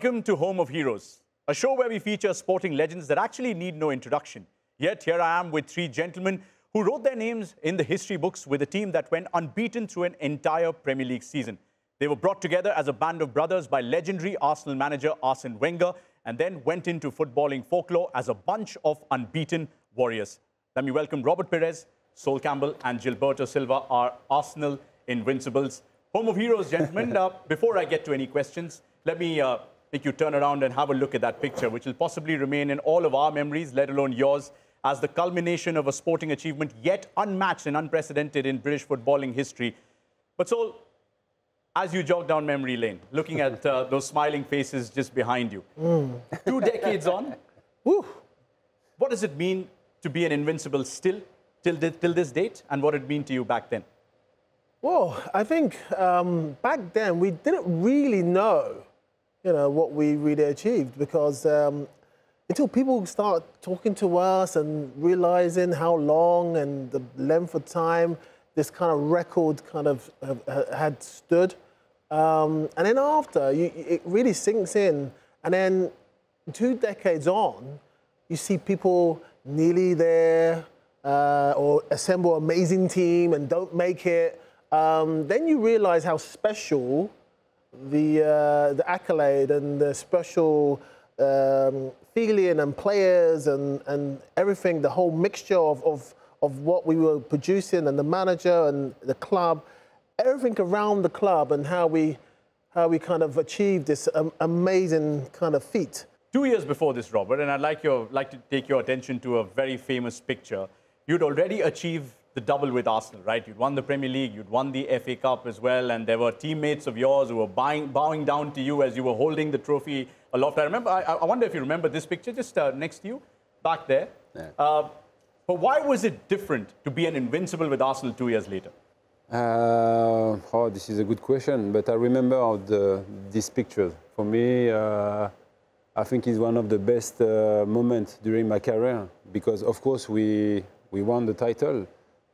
Welcome to Home of Heroes, a show where we feature sporting legends that actually need no introduction. Yet here I am with three gentlemen who wrote their names in the history books with a team that went unbeaten through an entire Premier League season. They were brought together as a band of brothers by legendary Arsenal manager Arsene Wenger and then went into footballing folklore as a bunch of unbeaten warriors. Let me welcome Robert Pires, Sol Campbell and Gilberto Silva, our Arsenal Invincibles. Home of Heroes, gentlemen. uh, before I get to any questions, let me uh, make you turn around and have a look at that picture, which will possibly remain in all of our memories, let alone yours, as the culmination of a sporting achievement yet unmatched and unprecedented in British footballing history. But Sol, as you jog down memory lane, looking at uh, those smiling faces just behind you, two decades on, Woo. what does it mean to be an invincible still, till, till this date, and what did it mean to you back then? Well, I think um, back then we didn't really know, you know, what we really achieved because um, until people start talking to us and realizing how long and the length of time this kind of record kind of had stood, um, and then after you, it really sinks in, and then two decades on, you see people nearly there uh, or assemble amazing team and don't make it. Um, then you realize how special the, uh, the accolade and the special um, feeling and players and, and everything, the whole mixture of, of, of what we were producing and the manager and the club, everything around the club and how we, how we kind of achieved this um, amazing kind of feat. Two years before this, Robert, and I'd like, your, like to take your attention to a very famous picture. You'd already achieved the double with Arsenal, right? You'd won the Premier League, you'd won the FA Cup as well, and there were teammates of yours who were buying, bowing down to you as you were holding the trophy aloft. I remember, I, I wonder if you remember this picture just uh, next to you, back there. Uh, but why was it different to be an invincible with Arsenal two years later? Uh, oh, this is a good question, but I remember the, this picture. For me, uh, I think it's one of the best uh, moments during my career because, of course, we, we won the title,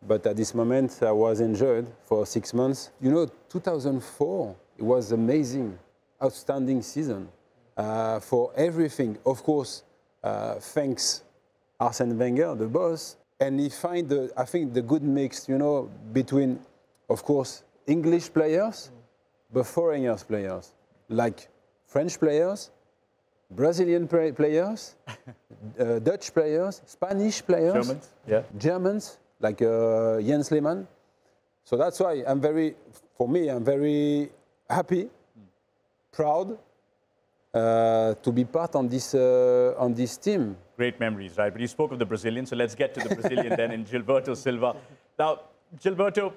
but at this moment I was injured for six months. You know, 2004, it was amazing, outstanding season uh, for everything. Of course, uh, thanks Arsene Wenger, the boss, and he find the, I think the good mix, you know, between, of course, English players, but foreigners players, like French players, Brazilian players, uh, Dutch players, Spanish players, Germans? Yeah. Germans, like uh, Jens Lehmann. So that's why I'm very, for me, I'm very happy, proud uh, to be part on this uh, on this team. Great memories, right? But you spoke of the Brazilian, so let's get to the Brazilian then in Gilberto Silva. Now, Gilberto,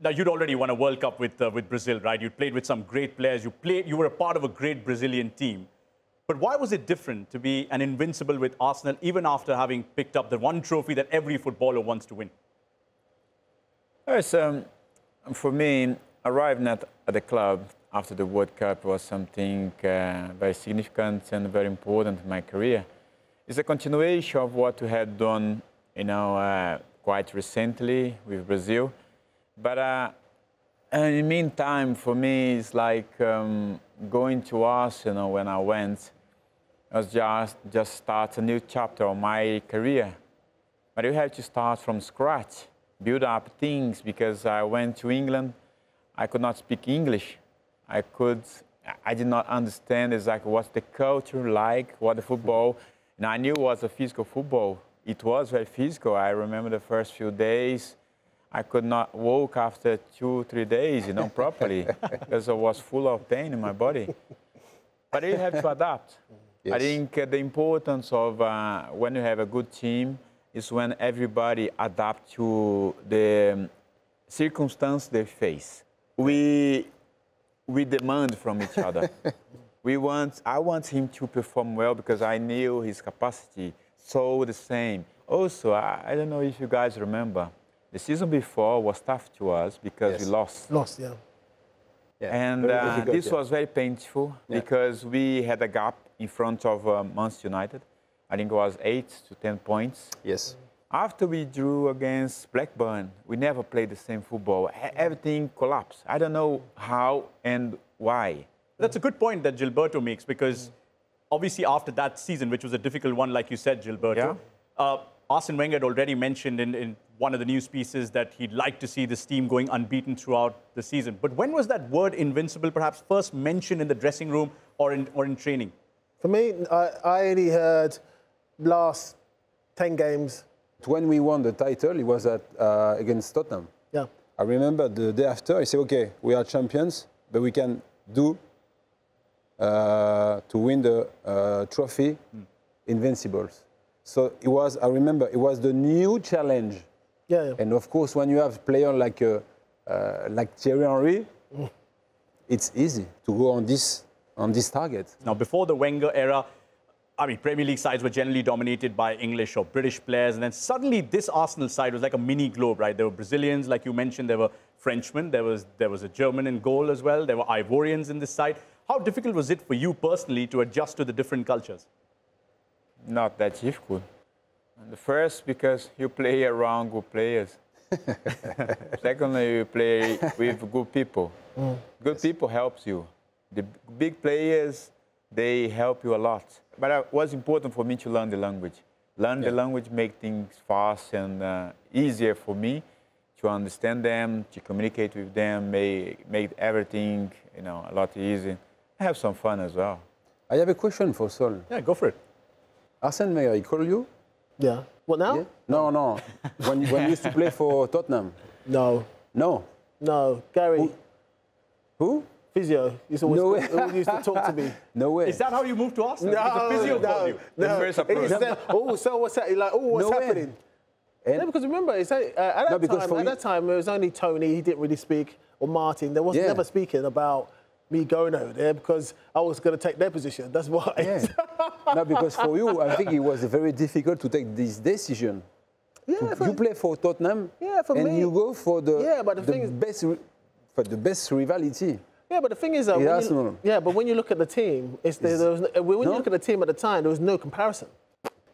now you'd already won a World Cup with, uh, with Brazil, right? You played with some great players. You played, you were a part of a great Brazilian team. But why was it different to be an invincible with Arsenal, even after having picked up the one trophy that every footballer wants to win? Yes, um, for me, arriving at, at the club after the World Cup was something uh, very significant and very important in my career. It's a continuation of what we had done, you know, uh, quite recently with Brazil. But uh, in the meantime, for me, it's like um, going to Arsenal when I went was just just start a new chapter of my career. But you have to start from scratch, build up things because I went to England, I could not speak English. I could, I did not understand exactly what the culture like, what the football, and I knew it was a physical football. It was very physical. I remember the first few days, I could not walk after two, three days, you know, properly, because I was full of pain in my body. But you have to adapt. I think uh, the importance of uh, when you have a good team is when everybody adapt to the um, circumstance they face. We we demand from each other. we want I want him to perform well because I knew his capacity. So the same. Also, I, I don't know if you guys remember, the season before was tough to us because we lost. Lost, yeah. Yeah, And uh, difficult, this yeah. was very painful because we had a gap in front of uh, Manchester United. I think it was eight to 10 points. Yes. After we drew against Blackburn, we never played the same football. Everything collapsed. I don't know how and why. That's a good point that Gilberto makes because obviously after that season, which was a difficult one, like you said, Gilberto, Yeah. uh, Arsene Wenger had already mentioned in, in one of the news pieces that he'd like to see this team going unbeaten throughout the season. But when was that word invincible perhaps first mentioned in the dressing room or in, or in training? For me, I, I only heard last 10 games. When we won the title, it was at, uh, against Tottenham. Yeah. I remember the day after, he said, okay, we are champions, but we can do uh, to win the uh, trophy Invincibles. So it was, I remember, it was the new challenge. Yeah, yeah. And of course, when you have player like, uh, uh, like Thierry Henry, it's easy to go on this, on this target. Now, before the Wenger era, I mean, Premier League sides were generally dominated by English or British players. And then suddenly this Arsenal side was like a mini globe, right? There were Brazilians, like you mentioned, there were Frenchmen, there was, there was a German in goal as well, there were Ivorians in this side. How difficult was it for you personally to adjust to the different cultures? Not that difficult. The first, because you play around good players. Secondly, you play with good people. Mm. Good people helps you. The big players, they help you a lot. But uh, it was important for me to learn the language. Learn the language make things fast and uh, easier for me to understand them, to communicate with them, make, make everything you know a lot easier. Have some fun as well. I have a question for Sol. Yeah, go for it. Arsene Wenger, he called you? Yeah. What now? Yeah? No, no. when, when you used to play for Tottenham? No. No. No. Gary, Who? Physio, used to always, No way. always used to talk to me. No way. Is that how you moved to Arsenal? No, the physio called you. The first approach. Said, oh, so what's that? Like, oh, what's No way. happening? And- Yeah, because remember, it's, uh, at, that No, time, at that time, it was only Tony, he didn't really speak, or Martin. There was Yeah. never speaking about me going over there because I was going to take their position. That's why. Yeah. no, because for you, I think it was very difficult to take this decision. Yeah, for- you play for Tottenham, Yeah, for and me- you go for the, Yeah, but the thing is- best, ri- for the best rivalry. Yeah, but the thing is, uh, Yeah, when you, yeah, but when you look at the team, it's, there, there was, no- you look at the team at the time, there was no comparison.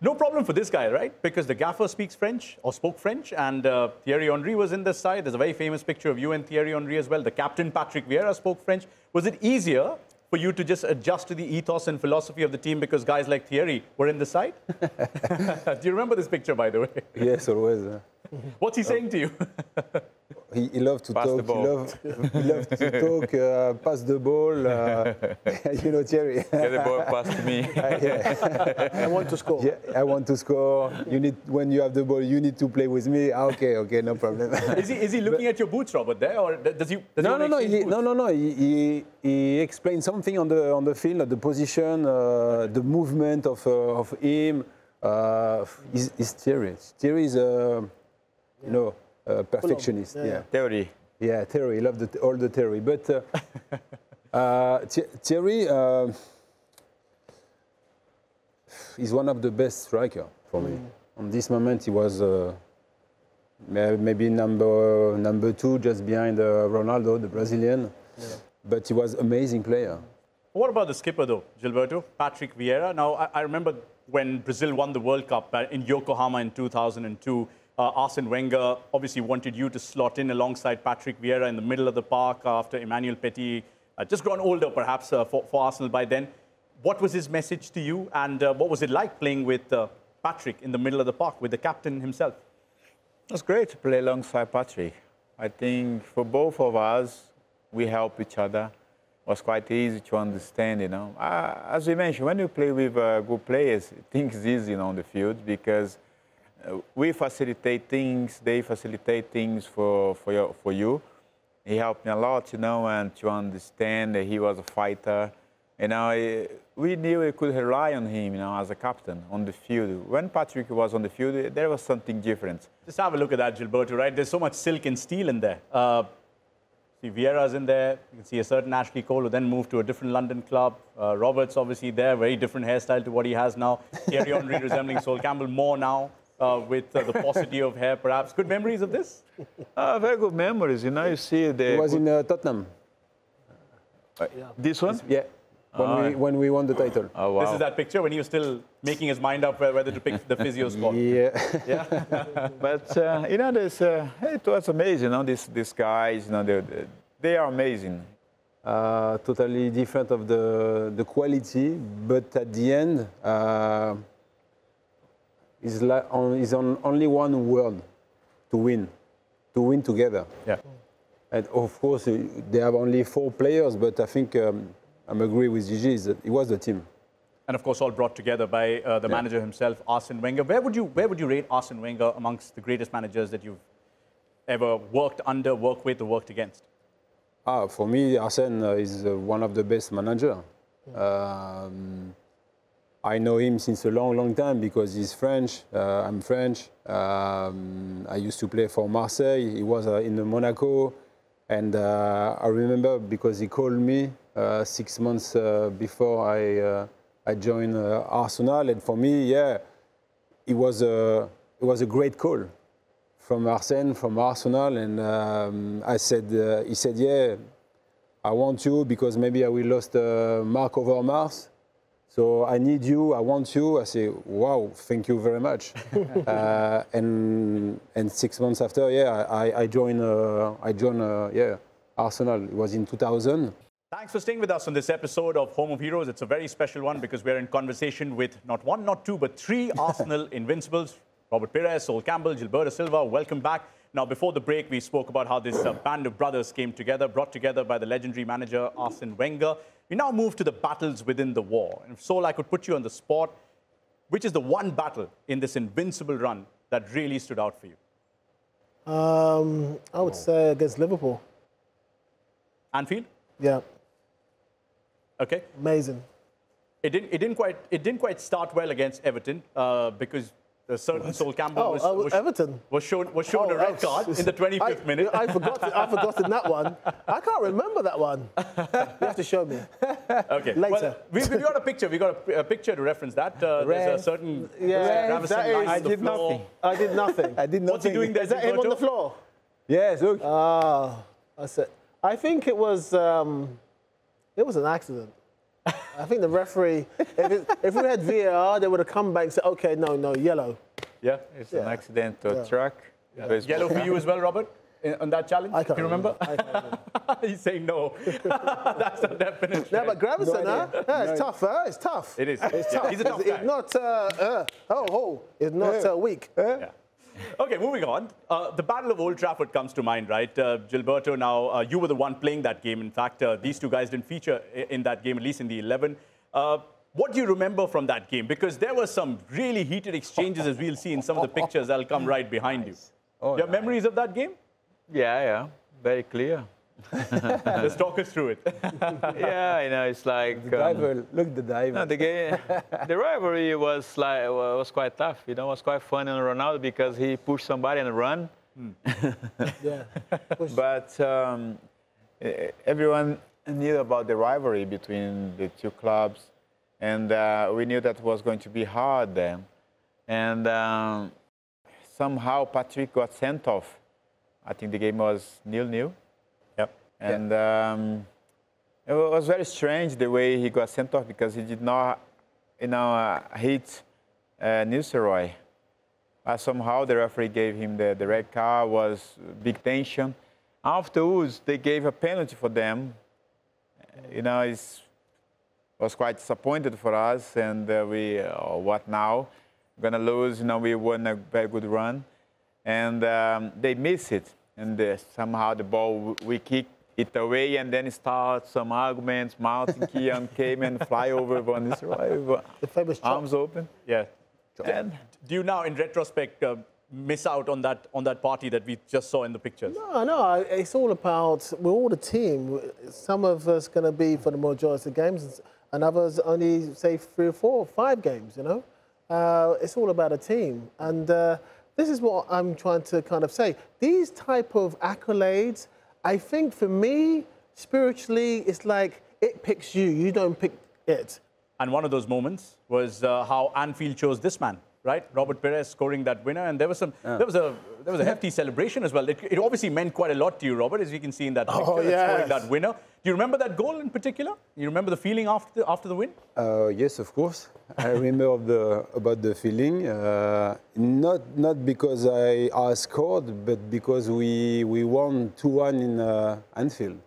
No problem for this guy, right? Because the gaffer speaks French or spoke French, and uh, Thierry Henry was in this side. There's a very famous picture of you and Thierry Henry as well. The captain, Patrick Vieira, spoke French. Was it easier for you to just adjust to the ethos and philosophy of the team because guys like Thierry were in the side? Do you remember this picture, by the way? Yes, always. uh, What's he saying to you? he, he loved to Pass talk. He loved, he loved to talk, uh, pass the ball. Uh, you know, Thierry. Get the ball passed to me. I want to score. Yeah, I want to score. You need when you have the ball, you need to play with me. Ah, Okay, okay, no problem. Is he, is he looking at your boots, Robert, there? Or does he, does no, he no, no, he, no, no, no. He, he, he explained something on the on the field, the position, uh, the movement of uh, of him. Uh, he's, he's Thierry. Thierry is a, you know, a perfectionist. Yeah, Yeah, yeah. Thierry. yeah. Thierry, he loved the, all the Thierry, but uh, uh, Thi- Thierry uh, is one of the best striker for me. On this moment, he was. Uh, maybe number number two, just behind uh, Ronaldo, the Brazilian. But he was amazing player. What about the skipper, though, Gilberto? Patrick Vieira. Now, I, I remember when Brazil won the World Cup uh, in Yokohama in 2002. Uh, Arsene Wenger obviously wanted you to slot in alongside Patrick Vieira in the middle of the park after Emmanuel Petit, uh, just grown older perhaps uh, for, for Arsenal by then. What was his message to you, and uh, what was it like playing with uh, Patrick in the middle of the park with the captain himself? It was great to play alongside Patrick. I think for both of us, we help each other. It was quite easy to understand, you know. Uh, as we mentioned, when you play with good players, things easy you know, on the field because we facilitate things, they facilitate things for, for, your, for you. He helped me a lot, you know, and to understand that he was a fighter. You know, we knew we could rely on him, you know, as a captain on the field. When Patrick was on the field, there was something different. Just have a look at that, Gilberto, right? There's so much silk and steel in there. Uh, see, Vieira's in there. You can see a certain Ashley Cole who then moved to a different London club. Uh, Roberts, obviously, there. Very different hairstyle to what he has now. Thierry Henry resembling Sol Campbell more now uh, with uh, the paucity of hair, perhaps. Good memories of this? Uh, very good memories, you know. You see the He was in uh, Tottenham. this one. Yeah, when we when we won the title. Oh wow! This is that picture when he was still making his mind up whether to pick the physio squad. Yeah. yeah. But uh, you know, this uh, it was amazing. You know, these these guys, you know, they they are amazing. uh, totally different of the, the quality, but at the end, uh, is on, is on only one word to win, to win together. Yeah. And of course, uh, they have only four players, but I think um, I'm agree with Gigi. Is that it was the team. And of course, all brought together by uh, the Yeah. manager himself, Arsene Wenger. Where would you where would you rate Arsene Wenger amongst the greatest managers that you've ever worked under, worked with, or worked against? Ah, for me, Arsene uh, is uh, one of the best manager. Um, I know him since a long, long time because he's French. Uh, I'm French. Um, I used to play for Marseille. He was uh, in Monaco, and uh, I remember because he called me uh, six months uh, before I uh, I joined Arsenal, and for me, yeah, it was a it was a great call from Arsene, from Arsenal, and um, I said, he said, yeah, I want you because maybe I will lost Marc Overmars. So I need you, I want you. I say, wow, thank you very much. uh, and and six months after, yeah, I, I joined, uh, I joined, uh, yeah, Arsenal. It was in 2000. Thanks for staying with us on this episode of Home of Heroes. It's a very special one because we're in conversation with not one, not two, but three Arsenal invincibles. Robert Pires, Sol Campbell, Gilberto Silva, welcome back. Now, before the break, we spoke about how this uh, band of brothers came together, brought together by the legendary manager Arsene Wenger. We now move to the battles within the war. And if Sol, I could put you on the spot. Which is the one battle in this invincible run that really stood out for you? Um, I would say against Liverpool. Anfield? Yeah, Okay. amazing. It didn't, it didn't, quite, it didn't quite start well against Everton uh, because a certain Sol Campbell Oh, was, uh, was, Everton. was shown, was shown Oh, a red I- card in the 25th I, minute. I forgot. I've forgotten that one. I can't remember that one. You have to show me. Okay. Later. Well, we, we got a picture. We got a, a picture to reference that. Uh, there's a certain Yeah, Gravesen that is- lying on I did floor. nothing. I did nothing. I did nothing. What's he doing there? Is that him on the floor? Yes, look. Ah, that's it. I think it was. Um, it was an accident. I think the referee. If, it, if we had VAR, they would have come back and said, "Okay, no, no, yellow." Yeah. It's an Yeah. accident to Yeah. a truck. Very small. Yellow for you as well, Robert, in, on that challenge. I can't Do you remember? I can't remember. He's saying no. That's a definite. No, but Gravesen, No huh? idea. Yeah, it's tough, huh? It's tough. It is. It's Yeah, tough. he's a tough it's, guy. it's not. Uh, uh, oh, oh, it's not uh, weak. Yeah. Okay, moving on. Uh, the Battle of Old Trafford comes to mind, right? Uh, Gilberto, now uh, you were the one playing that game. In fact, uh, these two guys didn't feature in that game, at least in the 11. Uh, what do you remember from that game? Because there were some really heated exchanges, as we'll see in some of the pictures that'll come right behind you. Oh, you have memories of that game? Yeah, yeah, very clear. Let's talk us through it. yeah, you know, it's like The um, look the diver. No, the game, the rivalry was like was quite tough. You know, it was quite fun on Ronaldo because he pushed somebody and run. Yeah. But um, everyone knew about the rivalry between the two clubs, and uh, we knew that was going to be hard then. And um, somehow Patrick got sent off. I think the game was nil-nil. And um, it was very strange the way he got sent off because he did not, you know, uh, hit uh, Nistelrooy. Uh, somehow the referee gave him the, the red card, was big tension. Afterwards, they gave a penalty for them. You know, it was quite disappointed for us, and uh, we, uh, what now? Gonna lose, you know, we won a very good run. And um, they miss it, and uh, somehow the ball, we kick it away, and then start some arguments. Martin Keown came and fly over Van Nistelrooy, The famous chop. arms open. Yeah. And Do you now, in retrospect, uh, miss out on that on that party that we just saw in the pictures? No, no, it's all about we're all a team. Some of us going to be for the majority of games, and others only say three or four, or five games. You know, uh, it's all about a team, and uh, this is what I'm trying to kind of say. These type of accolades, I think for me, spiritually, it's like it picks you. You don't pick it. And one of those moments was uh, how Anfield chose this man, right? Robert Pires scoring that winner, and there was some, there was a, there was a hefty celebration as well. It, it obviously meant quite a lot to you, Robert, as you can see in that picture, Oh, that scoring that winner. Do you remember that goal in particular? You remember the feeling after the, after the win? Uh, yes, of course. I remember the, about the feeling. Uh, not not because I, I scored, but because we we won two one in uh, Anfield.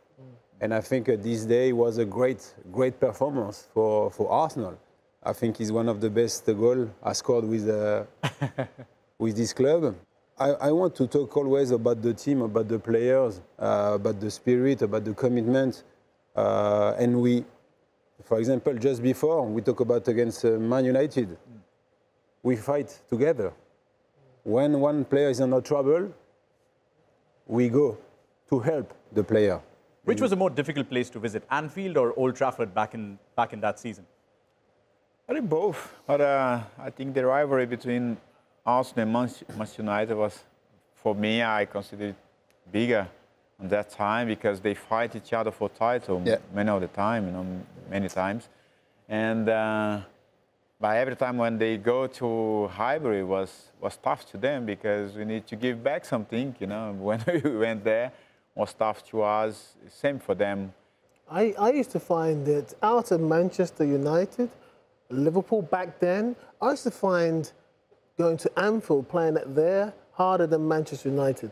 And I think uh, this day was a great, great performance for, for Arsenal. I think he's one of the best goal I scored with, uh, with this club. I, I want to talk always about the team, about the players, uh, about the spirit, about the commitment. Uh, and we, for example, just before we talk about against uh, Man United, we fight together. When one player is in trouble, we go to help the player. Which was a more difficult place to visit, Anfield or Old Trafford back in, back in that season? I think both. But uh, I think the rivalry between Arsenal and Manchester United was, for me, I consider it bigger at that time because they fight each other for title Yeah. many of the time, you know, many times. And uh, but every time when they go to Highbury was was tough to them because we need to give back something, you know. When we went there, was tough to us. Same for them. I, I used to find that out of Manchester United, Liverpool back then, I used to find going to Anfield playing it there harder than Manchester United.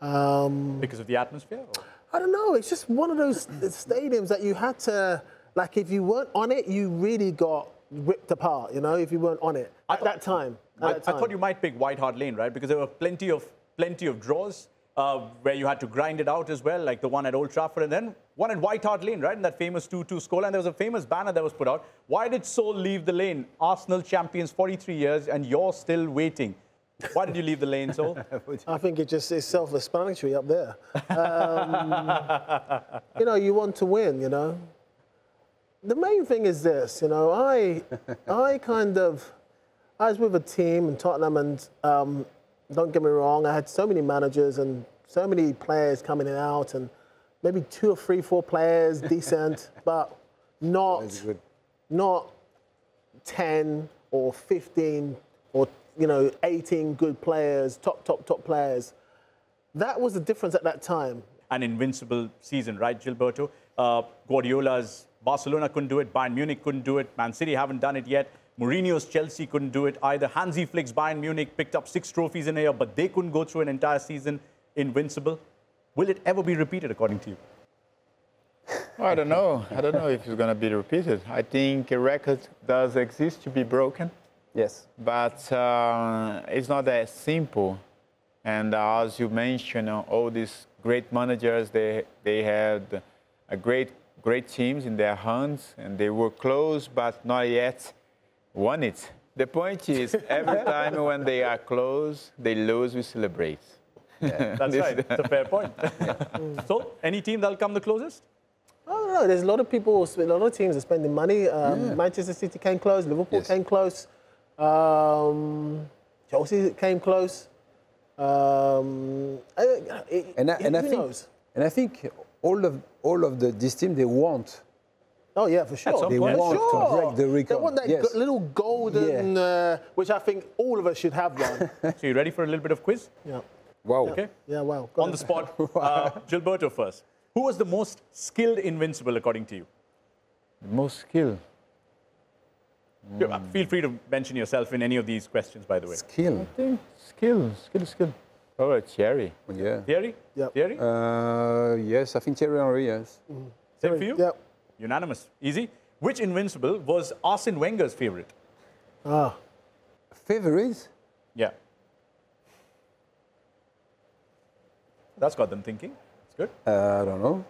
Um, Because of the atmosphere? or- I don't know. It's just one of those stadiums that you had to, like, if you weren't on it, you really got ripped apart. You know, if you weren't on it at thought- that time. At I, that I thought you might pick White Hart Lane, right? Because there were plenty of plenty of draws uh, where you had to grind it out as well, like the one at Old Trafford, and then one at White Hart Lane, right? In that famous 2-2 score. And there was a famous banner that was put out. Why did Sol leave the lane? Arsenal champions 43 years, and you're still waiting. Why did you leave the lane, Sol? I think it just is self-explanatory up there. Um, you know, you want to win. You know, the main thing is this. You know, I, I kind of, I was with a team in Tottenham, and um, don't get me wrong, I had so many managers and so many players coming in and out, and maybe two or three, four players decent, but not not 10 or 15 or you know 18 good players top top top players that was the difference at that time An invincible season, right, Gilberto? Uh, Guardiola's Barcelona couldn't do it. Bayern Munich couldn't do it. Man City haven't done it yet. Mourinho's Chelsea couldn't do it either. Hansi Flick's Bayern Munich picked up six trophies in a year, but they couldn't go through an entire season invincible. Will it ever be repeated, according to you? Well, I don't know. I don't know if it's going to be repeated. I think a record does exist to be broken, Yes. but uh, it's not that simple. And as you mentioned, uh, all these great managers, they, they had a great, great teams in their hands, and they were close, but not yet won it. The point is, every time when they are close, they lose, we celebrate. That's right. It's a fair point. so, any team that'll come the closest? I don't know. There's a lot of people, a lot of teams are spending money. Um, Manchester City came close. Liverpool Yes. came close. Um, Chelsea came close. Um, I, it, And I, and I think, knows? and I think all of all of the this team they want Oh yeah, for sure. They point. want sure. to break the They record. want that yes. go- little golden, uh, which I think all of us should have one. So, you ready for a little bit of quiz? yeah. Wow. Okay. Yeah. Wow. Go On on. the spot, uh, Gilberto first. Who was the most skilled invincible, according to you? Most skill. Uh, Feel free to mention yourself in any of these questions, by the way. Skill. I think skill, skill, skill. Oh, Thierry. Yeah. Thierry? Yep. Thierry? Uh, yes, I think Thierry Henry. Yes. Same for you? Yep. Unanimous. Easy. Which invincible was Arsene Wenger's favorite? Ah. Favorite? Yeah. That's got them thinking. It's good. Uh, I don't know.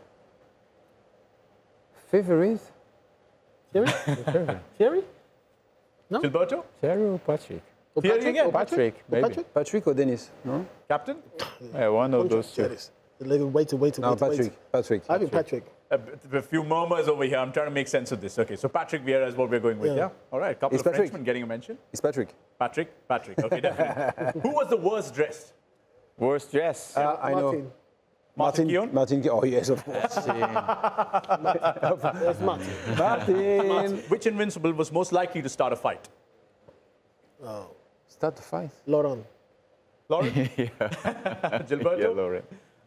Favorite? Thierry? Thierry? No? Gilberto? Thierry or Patrick? Or Thierry Patrick? again? Or Patrick, Or maybe. Patrick? Patrick or Dennis? No. Captain? Yeah, one of those two. Thierry's. Wait, wait, wait, No, wait, Patrick. wait. Patrick. I think Patrick. A, b- a few murmurs over here. I'm trying to make sense of this. Okay, so Patrick Vieira is what we're going with, yeah? Yeah. All right, couple It's of Patrick. Frenchmen getting a mention. It's Patrick. Patrick? Patrick. Okay, definitely. Who was the worst dressed? Worst dress. Uh, I know. Martin. Martin Martin. Oh yes, of course. It's Martin. Martin. Which invincible was most likely to start a fight? Start the fight. Laurent. Lauren? Gilberto? yeah, Lauren.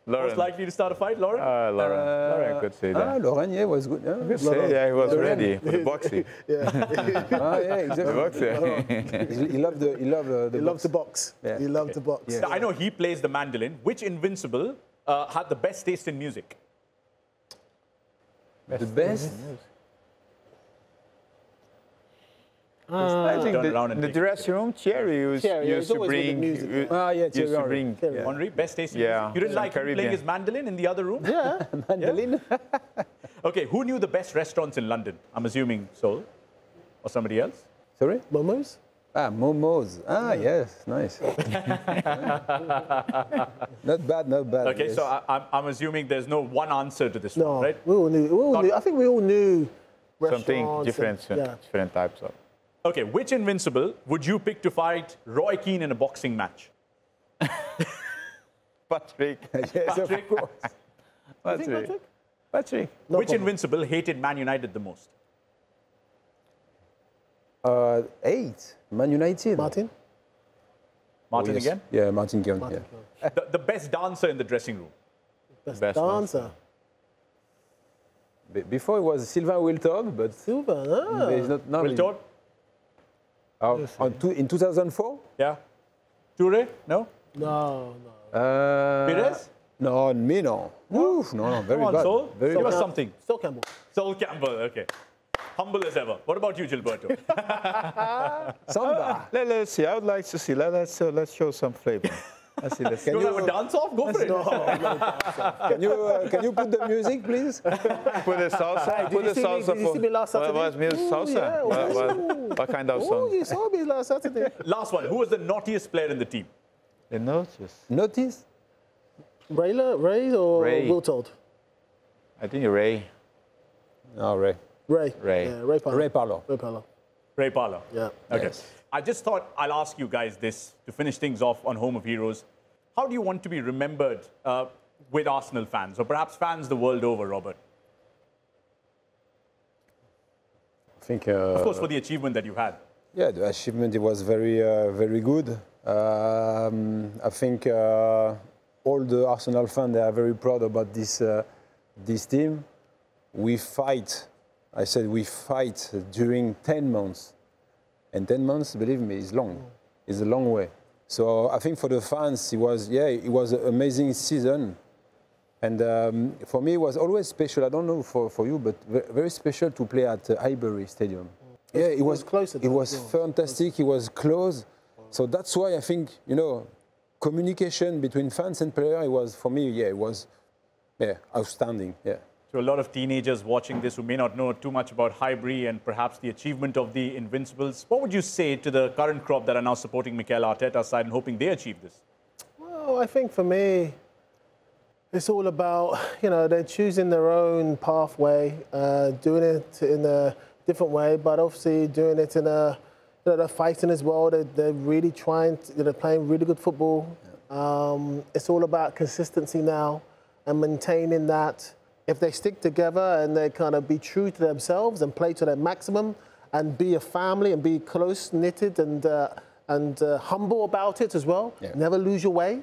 Lauren. Most likely to start a fight, Lauren? Ah, Lauren. Lauren could say Ah, that. Lauren, yeah, was good. Yeah. Could say, yeah, he was ready for the boxing. Ah, yeah, The boxing. he, he loved the. He loved the. the He loved box. to box. Yeah. He loved to box. Yeah. I know he plays the mandolin. Which invincible uh, had the best taste in music? The best? I think Turn the, the dressing room, Thierry used, Thierry, used to always with the bring. music. u- Ah, yeah, used Thierry to Henry. bring. Thierry. yeah. Henry, best tasting Yeah. music. You didn't Some like him playing his mandolin in the other room? Yeah. Mandolin? Okay, who knew the best restaurants in London? I'm assuming Sol or somebody else. Sorry? Momos? Ah, momos. Ah, yes, nice. not bad, not bad. Okay, yes. so I, I'm, I'm assuming there's no one answer to this No. one, right? We all knew. We all Not- knew I think we all knew Something different, and- yeah. different types of. Okay, which invincible would you pick to fight Roy Keane in a boxing match? Patrick. yes, of course. Patrick. Patrick. No which problem. invincible hated Man United the most? Uh, eight. Man United. Martin? Martin Oh, yes. again? Yeah, Martin Keown. Martin. Yeah. The, the best dancer in the dressing room. Best, Best dancer. Be- Before it was Sylvain Wiltord, but Silver. Ah. he's not now. Will Oh, on two, in 2004? Yeah. Toure? No? No, no. Uh, Pires? No, me no. Oof, no, no, very Come on, bad. Sol. Very Give bad. us something. Still Campbell. Sol Campbell, okay. Humble as ever. What about you, Gilberto? Samba. Let, let's see. I would like to see. Let, let's, uh, let's show some flavor. Let's see. Let's you you- have a dance off? Go for it. Can you uh, can you put the music, please? Put the salsa. did Put you the see me- did you see me last what, Saturday? music? Ooh, Salsa? yeah, what, what, what kind of Oh, song? you saw me last Saturday. Last one. Who was the naughtiest player in the team? The notice. Notice? Rayla, Ray or Ray. Wiltord? I think Ray. No, Ray. Ray. Ray. Yeah, Ray Parlour. Ray Parlour. Ray Parlour. Ray Parlour. Yeah. Okay. Yes. I just thought I'll ask you guys this to finish things off on Home of Heroes. How do you want to be remembered uh, with Arsenal fans, or perhaps fans the world over, Robert? I think. Uh, Of course, for the achievement that you had. Yeah, the achievement it was very, uh, very good. Um, I think uh, all the Arsenal fans they are very proud about this, uh, this team. We fight. I said we fight during 10 months, and 10 months, believe me, is long. It's a long way. So I think for the fans, it was yeah, it was an amazing season. And um, for me, it was always special. I don't know for, for you, but very special to play at uh, Highbury Stadium. Yeah, it was closer It was it was. fantastic. It was close. So that's why I think you know, communication between fans and player. It was for me, yeah, it was, yeah, outstanding. Yeah. To a lot of teenagers watching this who may not know too much about Highbury and perhaps the achievement of the Invincibles, what would you say to the current crop that are now supporting Mikel Arteta's side and hoping they achieve this? Well, I think for me, it's all about, you know, they're choosing their own pathway, uh, doing it in a different way, but obviously doing it in a, you know, they're fighting as well. They're, they're really trying, to, they're playing really good football. Um, it's all about consistency now and maintaining that. If they stick together and they kind of be true to themselves and play to their maximum and be a family and be close knitted and, uh, and uh, humble about it as well, Yeah. never lose your way.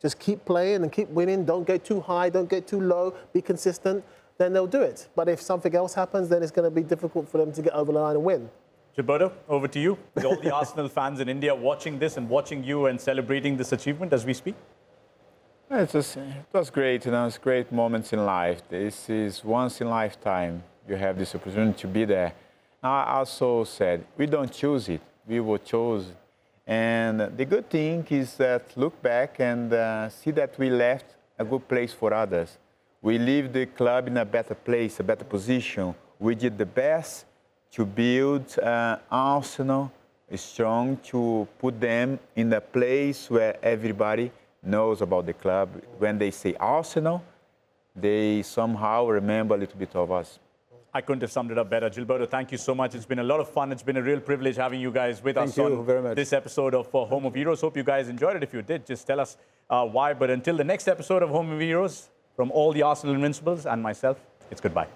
Just keep playing and keep winning. Don't get too high, don't get too low, be consistent, then they'll do it. But if something else happens, then it's going to be difficult for them to get over the line and win. Gilberto, over to you. With all the Arsenal fans in India watching this and watching you and celebrating this achievement as we speak. Yeah, It was, it was great, you know, it's great moments in life. This is once in a lifetime you have this opportunity to be there. I also said, we don't choose it, we were chosen. And the good thing is that look back and uh, see that we left a good place for others. We leave the club in a better place, a better position. We did the best to build uh, Arsenal strong, to put them in a place where everybody knows about the club. When they say Arsenal, they somehow remember a little bit of us. I couldn't have summed it up better. Gilberto, thank you so much. It's been a lot of fun. It's been a real privilege having you guys with Thank us on this episode of uh, Home of Heroes. Hope you guys enjoyed it. If you did, just tell us uh, why. But until the next episode of Home of Heroes, from all the Arsenal Invincibles and myself, it's goodbye.